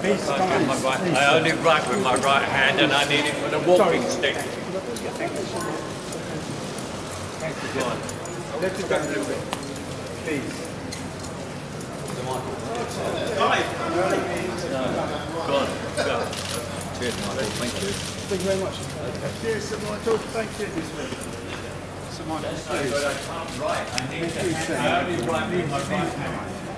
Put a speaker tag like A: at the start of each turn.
A: Please, come on.
B: My right, I only write with my right hand and I need it for the walking stick. Go on.
A: Lift it back a little bit. Please.
B: Go on. Go. Cheers, Michael. Thank you.
A: Thank you very much. Okay. Cheers, Sir Michael. Thank you. Sir Michael, please.
B: I can't write. I need to, I only write with my right hand.